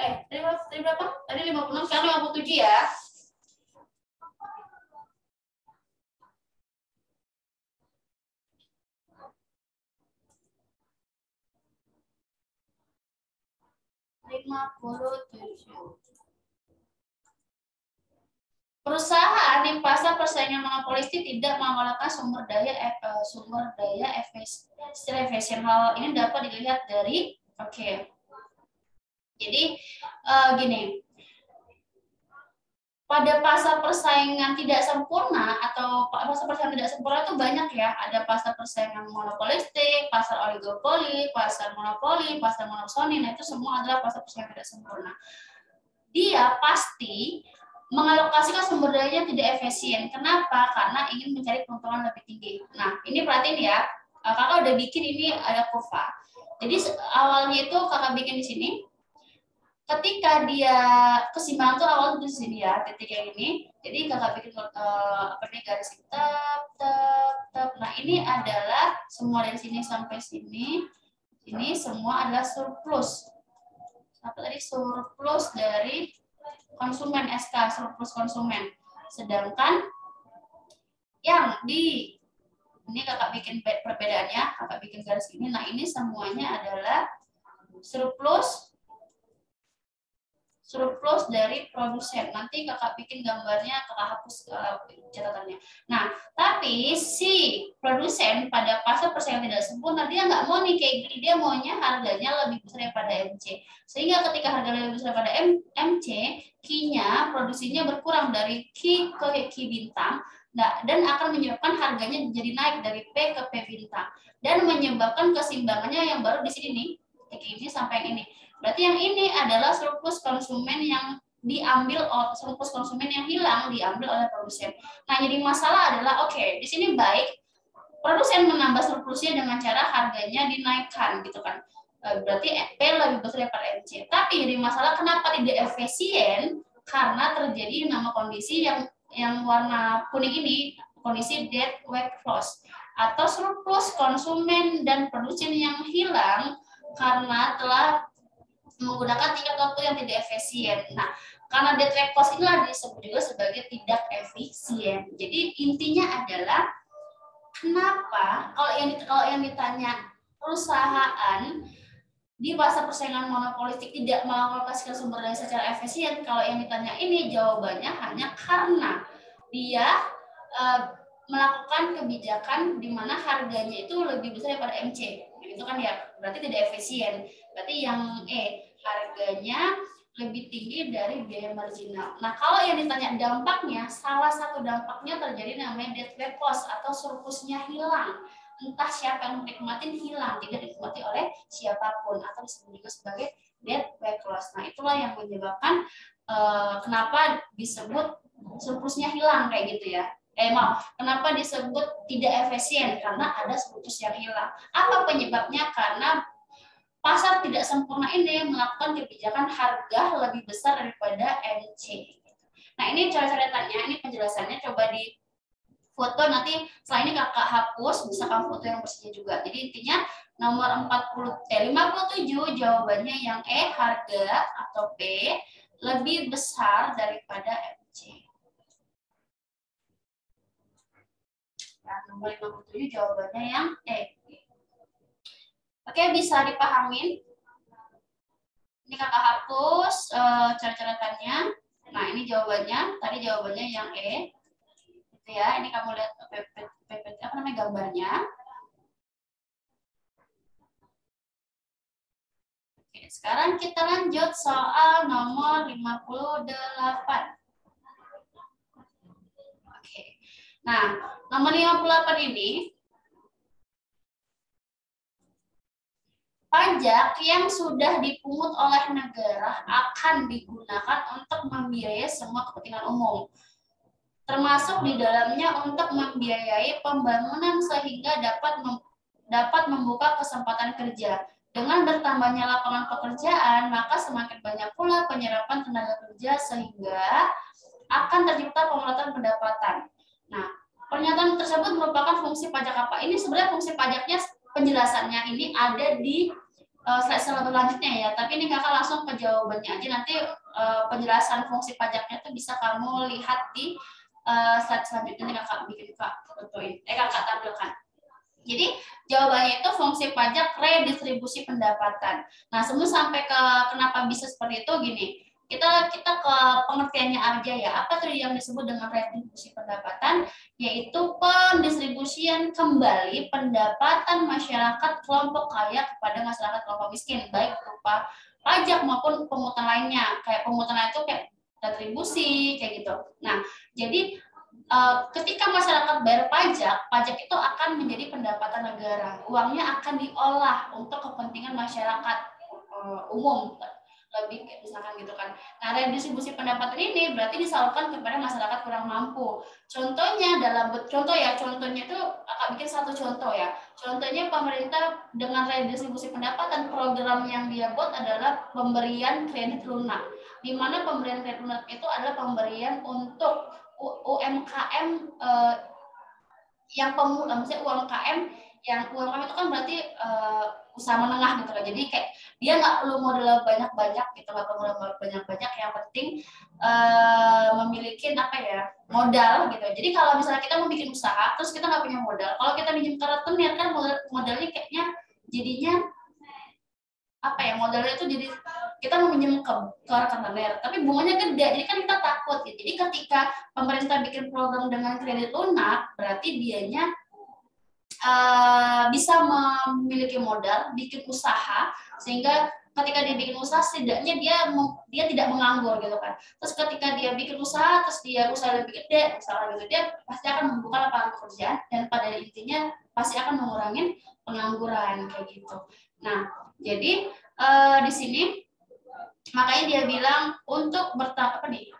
Eh, tadi berapa? Tadi berapa? Tadi 56, sekarang 57 ya. Lima puluh tujuh. Perusahaan di pasar persaingan monopolistik tidak menggunakan sumber daya uh, sumber daya efisien. Hal ini dapat dilihat dari oke. Okay. Jadi uh, gini. Pada pasar persaingan tidak sempurna atau pasar persaingan tidak sempurna itu banyak ya. Ada pasar persaingan monopolistik, pasar oligopoli, pasar monopoli, pasar monosoni. Nah, itu semua adalah pasar persaingan tidak sempurna. Dia pasti mengalokasikan sumber dayanya tidak efisien. Kenapa? Karena ingin mencari keuntungan lebih tinggi. Nah, ini perhatiin ya. Eh, kakak udah bikin ini ada kurva. Jadi awalnya itu kakak bikin di sini. Ketika dia keseimbangan tuh awal di sini ya, titik yang ini. Jadi kakak bikin uh, apa nih garis tap tap tap. Nah, ini adalah semua dari sini sampai sini. Ini semua adalah surplus. Apa tadi surplus dari konsumen SK surplus konsumen. Sedangkan yang di ini kakak bikin perbedaannya, kakak bikin garis ini. Nah ini semuanya adalah surplus surplus dari produsen. Nanti kakak bikin gambarnya, kakak hapus uh, catatannya. Nah, tapi si produsen pada pasar persaingan tidak sempurna, dia nggak mau nih kayak gini, dia maunya harganya lebih besar daripada MC. Sehingga ketika harga lebih besar daripada M MC, Q-nya produksinya berkurang dari Q ke Q bintang, nah, dan akan menyebabkan harganya jadi naik dari P ke P bintang. Dan menyebabkan keseimbangannya yang baru di sini nih, kayak ini sampai ini Berarti yang ini adalah surplus konsumen yang diambil surplus konsumen yang hilang diambil oleh produsen. Nah, jadi masalah adalah oke, okay, di sini baik produsen menambah surplusnya dengan cara harganya dinaikkan gitu kan. Eh, berarti P lebih besar daripada MC. Tapi jadi masalah kenapa tidak efisien? Karena terjadi nama kondisi yang yang warna kuning ini kondisi dead weight loss atau surplus konsumen dan produsen yang hilang karena telah menggunakan tingkat waktu yang tidak efisien. Nah, karena dead cost inilah disebut juga sebagai tidak efisien. Jadi intinya adalah kenapa kalau yang kalau yang ditanya perusahaan di masa persaingan monopolistik tidak mengalokasikan sumber daya secara efisien, kalau yang ditanya ini jawabannya hanya karena dia uh, melakukan kebijakan di mana harganya itu lebih besar daripada MC. Itu kan ya berarti tidak efisien. Berarti yang E harganya lebih tinggi dari biaya marginal. Nah, kalau yang ditanya dampaknya, salah satu dampaknya terjadi namanya dead cost atau surplusnya hilang. Entah siapa yang menikmati hilang, tidak dinikmati oleh siapa pun atau disebut juga sebagai dead loss. Nah, itulah yang menyebabkan uh, kenapa disebut surplusnya hilang kayak gitu ya. Eh mau, kenapa disebut tidak efisien? Karena ada surplus yang hilang. Apa penyebabnya? Karena pasar tidak sempurna ini melakukan kebijakan harga lebih besar daripada MC. Nah ini cara-cara tanya, ini penjelasannya coba di foto nanti setelah ini kakak hapus bisa kamu foto yang bersihnya juga. Jadi intinya nomor 40 eh 57 jawabannya yang E harga atau P lebih besar daripada MC. Nah, nomor 57 jawabannya yang E. Oke, bisa dipahamin? Ini kakak hapus uh, cara tanya. Nah, ini jawabannya. Tadi jawabannya yang E. Gitu ya. Ini kamu lihat PPT apa namanya gambarnya. Oke, sekarang kita lanjut soal nomor 58. Oke. Nah, nomor 58 ini pajak yang sudah dipungut oleh negara akan digunakan untuk membiayai semua kepentingan umum termasuk di dalamnya untuk membiayai pembangunan sehingga dapat mem dapat membuka kesempatan kerja. Dengan bertambahnya lapangan pekerjaan, maka semakin banyak pula penyerapan tenaga kerja sehingga akan tercipta pemerataan pendapatan. Nah, pernyataan tersebut merupakan fungsi pajak apa? Ini sebenarnya fungsi pajaknya penjelasannya ini ada di uh, slide selanjutnya ya. Tapi ini kakak langsung ke jawabannya aja. Nanti uh, penjelasan fungsi pajaknya itu bisa kamu lihat di uh, slide selanjutnya ini kakak bikin kak fotoin. Eh kakak tampilkan. Jadi jawabannya itu fungsi pajak redistribusi pendapatan. Nah, semua sampai ke kenapa bisa seperti itu gini. Kita kita ke pengertiannya aja ya. Apa tuh yang disebut dengan redistribusi pendapatan? Yaitu pendistribusian kembali pendapatan masyarakat kelompok kaya kepada masyarakat kelompok miskin, baik berupa pajak maupun pungutan lainnya. Kayak pungutan lain itu kayak retribusi kayak gitu. Nah, jadi Eh, ketika masyarakat bayar pajak, pajak itu akan menjadi pendapatan negara. Uangnya akan diolah untuk kepentingan masyarakat uh, umum, lebih misalkan gitu kan. Nah, redistribusi pendapatan ini berarti disalurkan kepada masyarakat kurang mampu. Contohnya dalam contoh ya, contohnya itu akan bikin satu contoh ya. Contohnya pemerintah dengan redistribusi pendapatan program yang dia buat adalah pemberian kredit lunak. Di mana pemberian kredit lunak itu adalah pemberian untuk UMKM eh, yang pemula, maksudnya UMKM yang UMKM itu kan berarti uh, usaha menengah gitu loh. Jadi kayak dia nggak perlu modal banyak-banyak gitu, nggak perlu modal banyak-banyak. Yang penting uh, memiliki apa ya modal gitu. Jadi kalau misalnya kita mau bikin usaha, terus kita nggak punya modal, kalau kita minjem ke retenir kan modal, modalnya kayaknya jadinya apa ya modalnya itu jadi kita mau minjem ke ke rentenir tapi bunganya gede jadi kan kita takut gitu. jadi ketika pemerintah bikin program dengan kredit lunak berarti dianya uh, bisa memiliki modal bikin usaha sehingga ketika dia bikin usaha setidaknya dia dia tidak menganggur gitu kan. Terus ketika dia bikin usaha terus dia usaha lebih gede misalnya gitu dia pasti akan membuka lapangan pekerjaan dan pada intinya pasti akan mengurangi pengangguran kayak gitu. Nah jadi uh, di sini makanya dia bilang untuk bertahap apa nih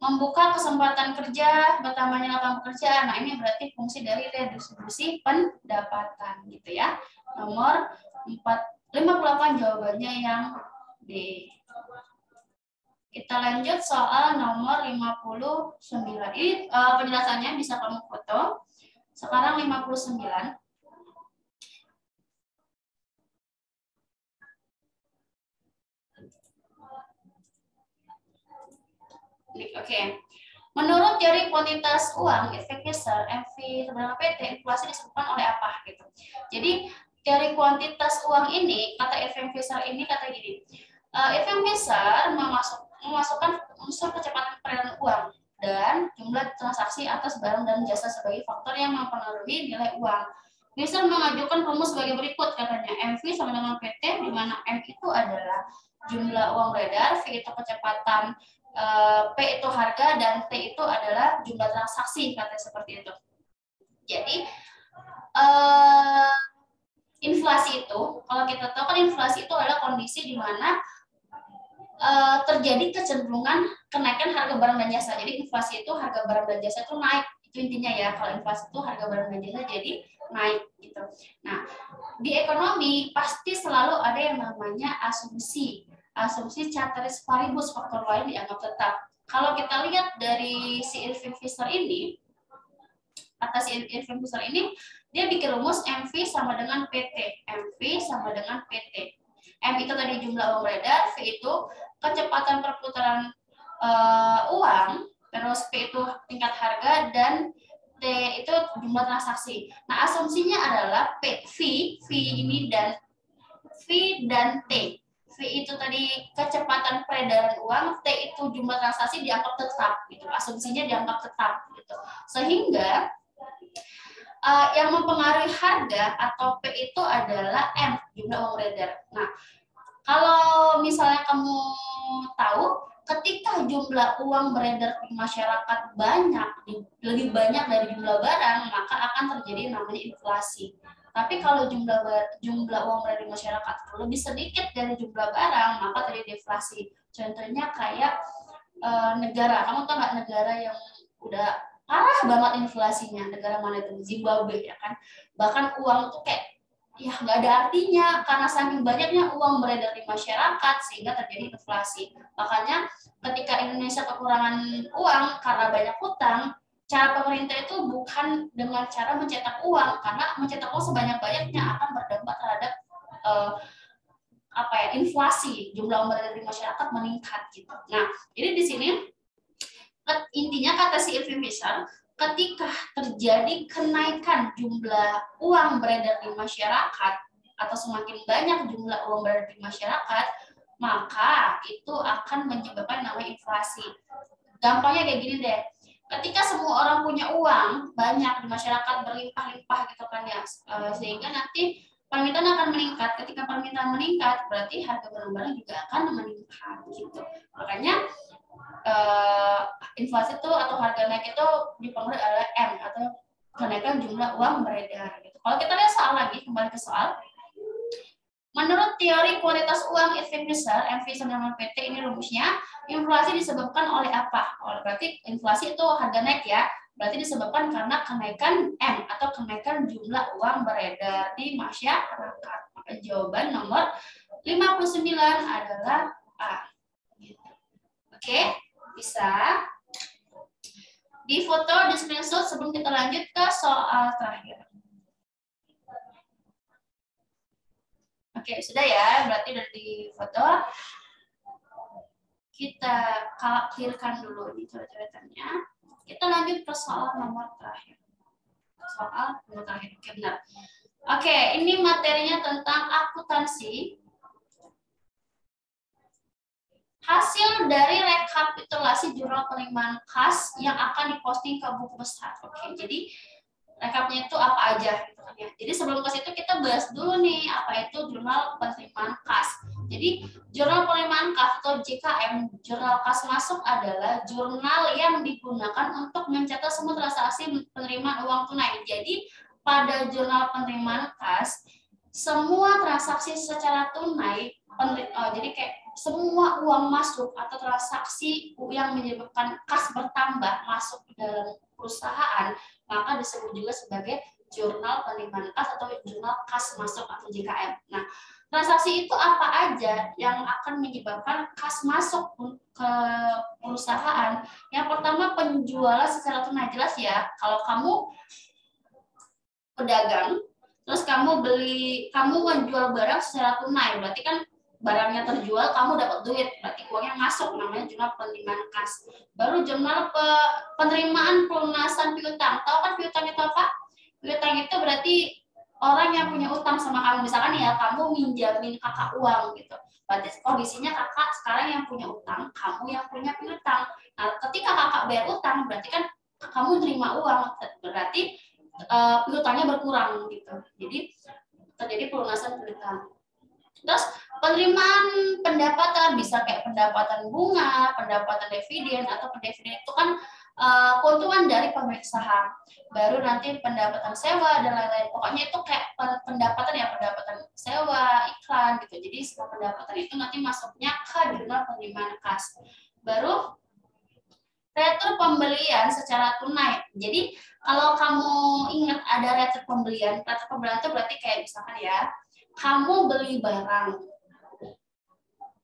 membuka kesempatan kerja, bertambahnya lapangan pekerjaan. Nah, ini berarti fungsi dari redistribusi pendapatan gitu ya. Nomor 4 58 jawabannya yang D. Kita lanjut soal nomor 59. Ini uh, penjelasannya bisa kamu foto. Sekarang 59. Oke. Menurut teori kuantitas uang, efek Fisher, MV sebenarnya PT, inflasi disebutkan oleh apa gitu. Jadi teori kuantitas uang ini, kata efek Fisher ini kata gini, uh, eh, Fisher memasuk, memasukkan unsur kecepatan peredaran uang dan jumlah transaksi atas barang dan jasa sebagai faktor yang mempengaruhi nilai uang. Fisher mengajukan rumus sebagai berikut katanya MV sama dengan PT di mana M itu adalah jumlah uang beredar, V itu kecepatan P itu harga dan T itu adalah jumlah transaksi katanya seperti itu. Jadi uh, inflasi itu kalau kita tahu kan inflasi itu adalah kondisi di mana uh, terjadi kecenderungan kenaikan harga barang dan jasa. Jadi inflasi itu harga barang dan jasa itu naik. Itu intinya ya kalau inflasi itu harga barang dan jasa jadi naik gitu. Nah, di ekonomi pasti selalu ada yang namanya asumsi asumsi ceteris paribus faktor lain dianggap tetap. Kalau kita lihat dari si Irving Fisher ini, atas si Irving Fisher ini, dia bikin rumus MV sama dengan PT. MV sama dengan PT. M itu tadi jumlah uang beredar, V itu kecepatan perputaran uh, uang, terus P itu tingkat harga, dan T itu jumlah transaksi. Nah, asumsinya adalah P, V, V ini dan V dan T. V itu tadi kecepatan peredaran uang, T itu jumlah transaksi dianggap tetap gitu. Asumsinya dianggap tetap gitu. Sehingga uh, yang mempengaruhi harga atau P itu adalah M, jumlah uang beredar. Nah, kalau misalnya kamu tahu ketika jumlah uang beredar di masyarakat banyak, lebih banyak dari jumlah barang, maka akan terjadi namanya inflasi. Tapi kalau jumlah jumlah uang berada di masyarakat lebih sedikit dari jumlah barang, maka terjadi deflasi. Contohnya kayak e, negara, kamu tahu nggak negara yang udah parah banget inflasinya, negara mana itu Zimbabwe ya kan? Bahkan uang tuh kayak ya nggak ada artinya karena saking banyaknya uang beredar di masyarakat sehingga terjadi inflasi. Makanya ketika Indonesia kekurangan uang karena banyak hutang, cara pemerintah itu bukan dengan cara mencetak uang karena mencetak uang sebanyak-banyaknya akan berdampak terhadap uh, apa ya inflasi jumlah di masyarakat meningkat gitu. Nah, jadi di sini intinya kata si Irving Fisher ketika terjadi kenaikan jumlah uang beredar di masyarakat atau semakin banyak jumlah uang beredar di masyarakat, maka itu akan menyebabkan namanya inflasi. Gampangnya kayak gini deh ketika semua orang punya uang banyak di masyarakat berlimpah-limpah gitu kan ya eh, sehingga nanti permintaan akan meningkat. Ketika permintaan meningkat berarti harga barang-barang juga akan meningkat gitu. Makanya uh, inflasi itu atau harga naik itu dipengaruhi oleh M atau kenaikan jumlah uang beredar gitu. Kalau kita lihat soal lagi kembali ke soal Menurut teori kualitas uang Irving Fisher, MV sama PT ini rumusnya, inflasi disebabkan oleh apa? Oh, berarti inflasi itu harga naik ya. Berarti disebabkan karena kenaikan M atau kenaikan jumlah uang beredar di masyarakat. Jawaban nomor 59 adalah A. Oke, bisa di foto di screenshot sebelum kita lanjut ke soal terakhir. Oke, sudah ya. Berarti dari foto. Kita clearkan dulu ini coret-coretannya. Kita lanjut ke soal nomor terakhir. Soal nomor terakhir. Oke, benar. Oke, ini materinya tentang akuntansi. Hasil dari rekapitulasi jurnal penerimaan kas yang akan diposting ke buku besar. Oke, jadi rekapnya itu apa aja gitu kan ya. Jadi sebelum ke situ kita bahas dulu nih apa itu jurnal penerimaan kas. Jadi jurnal penerimaan kas atau JKM, jurnal kas masuk adalah jurnal yang digunakan untuk mencatat semua transaksi penerimaan uang tunai. Jadi pada jurnal penerimaan kas semua transaksi secara tunai uh, jadi kayak semua uang masuk atau transaksi yang menyebabkan kas bertambah masuk ke dalam perusahaan maka disebut juga sebagai jurnal penerimaan kas atau jurnal kas masuk atau JKM. Nah, transaksi itu apa aja yang akan menyebabkan kas masuk ke perusahaan? Yang pertama penjualan secara tunai jelas ya. Kalau kamu pedagang, terus kamu beli, kamu menjual barang secara tunai, berarti kan barangnya terjual, kamu dapat duit, berarti uangnya masuk, namanya jurnal penerimaan kas. Baru jurnal pe, penerimaan pelunasan piutang. Tahu kan piutang itu apa? Piutang itu berarti orang yang punya utang sama kamu. Misalkan ya, kamu minjamin kakak uang gitu. Berarti kondisinya kakak sekarang yang punya utang, kamu yang punya piutang. Nah, ketika kakak bayar utang, berarti kan kamu terima uang, berarti uh, piutangnya berkurang gitu. Jadi terjadi pelunasan piutang. Terus penerimaan pendapatan bisa kayak pendapatan bunga, pendapatan dividen atau pendividen itu kan uh, keuntungan dari pemilik saham. Baru nanti pendapatan sewa dan lain-lain. Pokoknya itu kayak pendapatan ya pendapatan sewa, iklan gitu. Jadi semua pendapatan itu nanti masuknya ke jurnal penerimaan kas. Baru retur pembelian secara tunai. Jadi kalau kamu ingat ada retur pembelian, retur pembelian itu berarti kayak misalkan ya, kamu beli barang.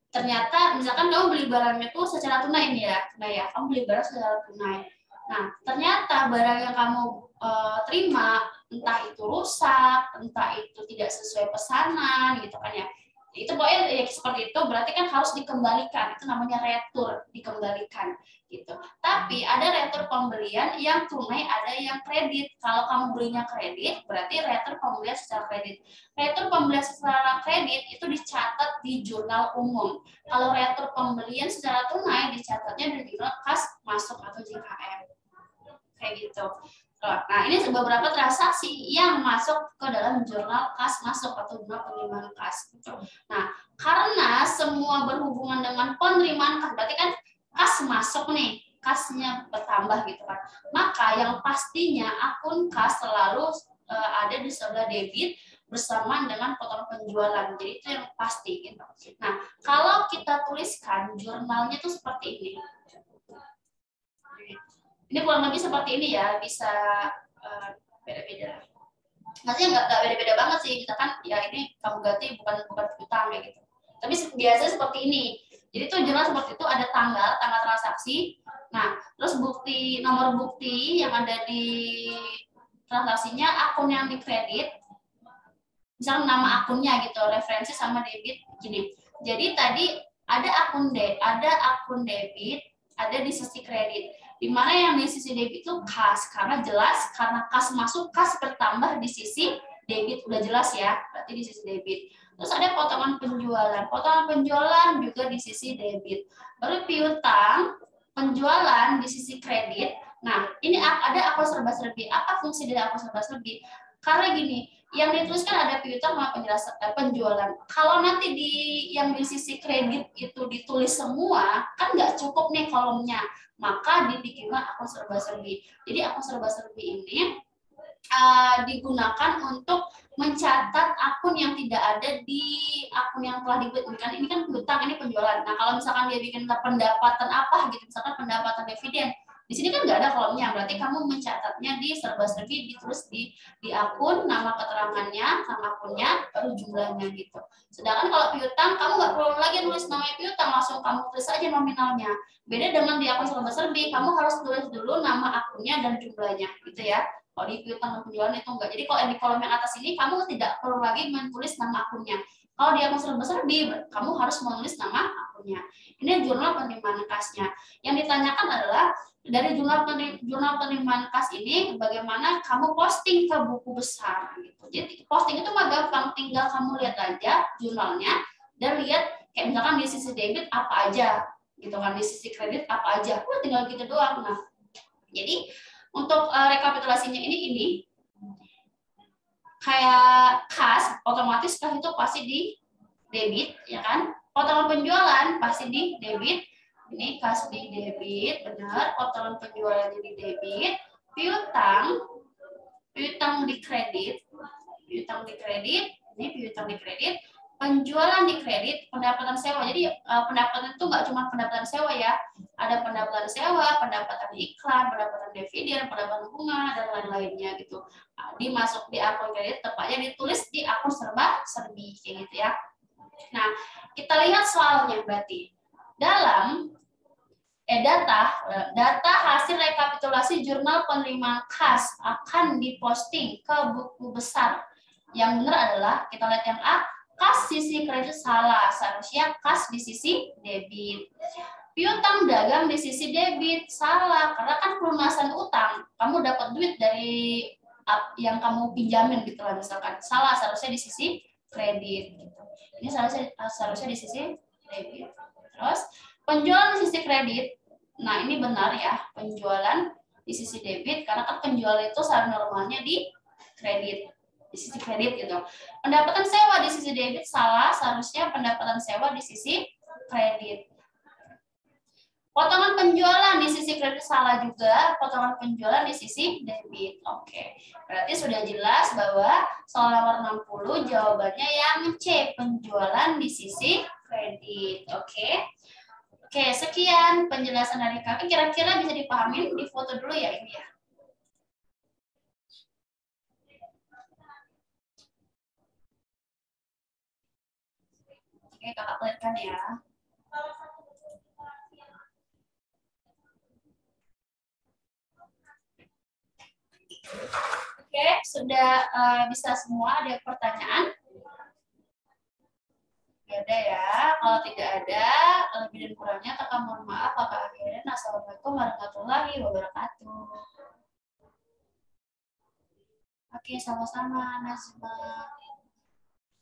Ternyata misalkan kamu beli barangnya tuh secara tunai ya, nah ya, kamu beli barang secara tunai. Nah, ternyata barang yang kamu uh, terima entah itu rusak, entah itu tidak sesuai pesanan gitu kan ya itu pokoknya ya, seperti itu berarti kan harus dikembalikan. Itu namanya retur dikembalikan gitu. Tapi ada retur pembelian yang tunai ada yang kredit. Kalau kamu belinya kredit berarti retur pembelian secara kredit. Retur pembelian secara kredit itu dicatat di jurnal umum. Kalau retur pembelian secara tunai dicatatnya di jurnal kas masuk atau JKM kayak gitu Nah, ini beberapa transaksi yang masuk ke dalam jurnal kas masuk atau jurnal penerimaan kas. Nah, karena semua berhubungan dengan penerimaan kas, berarti kan kas masuk nih, kasnya bertambah gitu kan. Maka yang pastinya akun kas selalu uh, ada di sebelah debit bersamaan dengan potongan penjualan. Jadi itu yang pasti gitu. Nah, kalau kita tuliskan jurnalnya itu seperti ini. Ini kurang lebih seperti ini ya, bisa uh, beda-beda. Maksudnya nggak nggak beda-beda banget sih, misalkan ya ini kamu ganti bukan bukan utang kayak gitu. Tapi biasanya seperti ini. Jadi itu jurnal seperti itu ada tanggal, tanggal transaksi. Nah, terus bukti nomor bukti yang ada di transaksinya akun yang dikredit misalnya nama akunnya gitu referensi sama debit gini jadi tadi ada akun de ada akun debit ada di sisi kredit di mana yang di sisi debit itu kas karena jelas karena kas masuk kas bertambah di sisi debit udah jelas ya berarti di sisi debit terus ada potongan penjualan. Potongan penjualan juga di sisi debit baru piutang penjualan di sisi kredit. Nah ini ada akun serba-serbi apa fungsi dari akun serba-serbi karena gini yang dituliskan ada piutang sama penjelasan eh, penjualan. Kalau nanti di yang di sisi kredit itu ditulis semua, kan nggak cukup nih kolomnya. Maka dibikinlah akun serba-serbi. Jadi akun serba-serbi ini uh, digunakan untuk mencatat akun yang tidak ada di akun yang telah diberikan. Ini kan piutang, ini penjualan. Nah kalau misalkan dia bikin pendapatan apa gitu, misalkan pendapatan dividen, di sini kan nggak ada kolomnya, berarti kamu mencatatnya di serba-serbi, ditulis di di akun, nama keterangannya, nama akunnya, baru jumlahnya gitu. Sedangkan kalau piutang, kamu nggak perlu lagi nulis namanya piutang, langsung kamu tulis aja nominalnya. Beda dengan di akun serba-serbi, kamu harus tulis dulu nama akunnya dan jumlahnya, gitu ya. Kalau di piutang dan penjualan itu enggak. Jadi kalau di kolom yang atas ini, kamu tidak perlu lagi menulis nama akunnya. Kalau di akun serba-serbi, kamu harus menulis nama akunnya. Ini jurnal penerimaan kasnya. Yang ditanyakan adalah dari jurnal penim, jurnal penerimaan kas ini bagaimana kamu posting ke buku besar gitu. Jadi posting itu mah gampang, tinggal kamu lihat aja jurnalnya dan lihat kayak misalkan di sisi debit apa aja gitu kan di sisi kredit apa aja. Udah tinggal gitu doang. Nah, jadi untuk uh, rekapitulasinya ini ini kayak kas otomatis kas itu pasti di debit ya kan. Potongan penjualan pasti di debit ini kas di debit, benar. Potongan penjualannya di debit. Piutang, piutang di kredit, piutang di kredit, ini piutang di kredit. Penjualan di kredit, pendapatan sewa. Jadi uh, pendapatan itu nggak cuma pendapatan sewa ya. Ada pendapatan sewa, pendapatan iklan, pendapatan dividen, pendapatan bunga, dan lain-lainnya gitu. Uh, dimasuk di akun kredit, tepatnya ditulis di akun serba serbi kayak gitu ya. Nah, kita lihat soalnya berarti dalam eh data data hasil rekapitulasi jurnal penerimaan kas akan diposting ke buku besar. Yang benar adalah kita lihat yang A, kas sisi kredit salah, seharusnya kas di sisi debit. Piutang dagang di sisi debit salah karena kan pelunasan utang kamu dapat duit dari yang kamu pinjamin gitu lah misalkan salah seharusnya di sisi kredit gitu. Ini seharusnya seharusnya di sisi debit. Terus penjualan di sisi kredit. Nah, ini benar ya, penjualan di sisi debit karena kan penjualan itu secara normalnya di kredit di sisi kredit gitu. Pendapatan sewa di sisi debit salah, seharusnya pendapatan sewa di sisi kredit. Potongan penjualan di sisi kredit salah juga, potongan penjualan di sisi debit. Oke, berarti sudah jelas bahwa soal nomor 60 jawabannya yang C, penjualan di sisi kredit. Oke. Oke, sekian penjelasan dari kami. Kira-kira bisa dipahami di foto dulu ya ini ya. Oke, kakak lihatkan ya. Oke, sudah uh, bisa semua. Ada pertanyaan? Tidak ada ya. Kalau tidak ada, lebih dan kurangnya kakak mohon maaf. Kakak akhirin. Assalamualaikum warahmatullahi wabarakatuh. Oke, sama-sama Nazma.